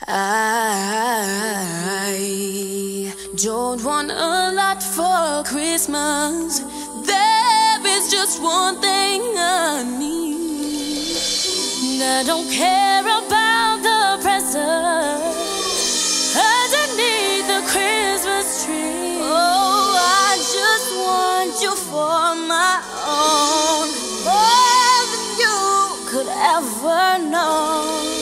I don't want a lot for Christmas. There is just one thing I need. I don't care about the presents underneath the Christmas tree. Oh, I just want you for my own, more than you could ever know.